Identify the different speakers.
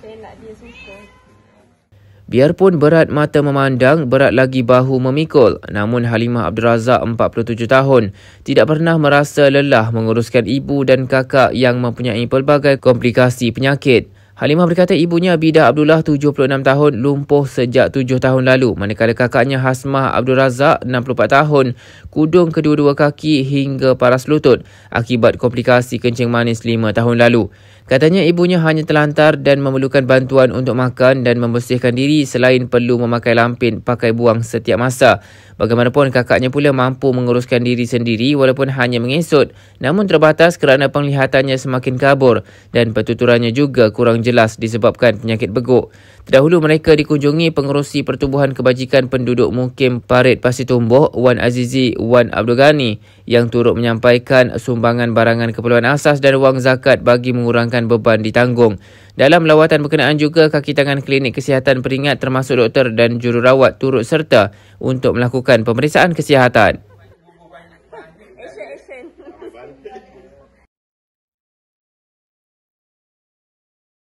Speaker 1: Saya nak dia suka.
Speaker 2: Biarpun berat mata memandang, berat lagi bahu memikul. Namun Halimah Abdul Razak, 47 tahun, tidak pernah merasa lelah menguruskan ibu dan kakak yang mempunyai pelbagai komplikasi penyakit. Halimah berkata ibunya Bidah Abdullah 76 tahun lumpuh sejak 7 tahun lalu manakala kakaknya Hasmah Abdul Razak 64 tahun kudung kedua-dua kaki hingga paras lutut akibat komplikasi kencing manis 5 tahun lalu. Katanya ibunya hanya terlantar dan memerlukan bantuan untuk makan dan membersihkan diri selain perlu memakai lampin pakai buang setiap masa. Bagaimanapun kakaknya pula mampu menguruskan diri sendiri walaupun hanya mengesot namun terbatas kerana penglihatannya semakin kabur dan pertuturannya juga kurang jelas jelas disebabkan penyakit beguk. Terdahulu mereka dikunjungi pengerusi Pertubuhan Kebajikan Penduduk Mukim Parit Pasir Tumbuh Wan Azizi Wan Abdul Ghani yang turut menyampaikan sumbangan barangan keperluan asas dan wang zakat bagi mengurangkan beban ditanggung. Dalam lawatan berkenaan juga kaki tangan klinik kesihatan peringat termasuk doktor dan jururawat turut serta untuk melakukan pemeriksaan kesihatan.